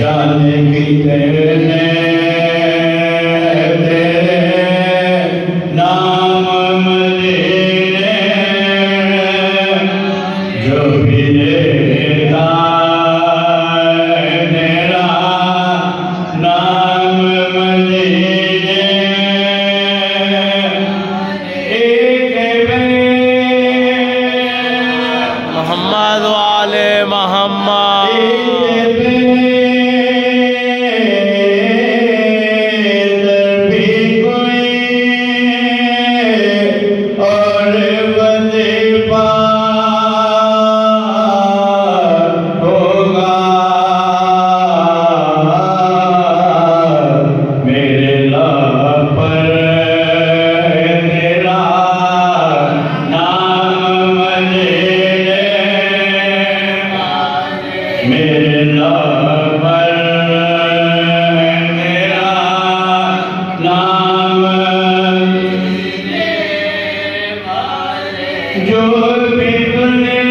जाने मोहम्मद वाले मोहम्मद। जो बिन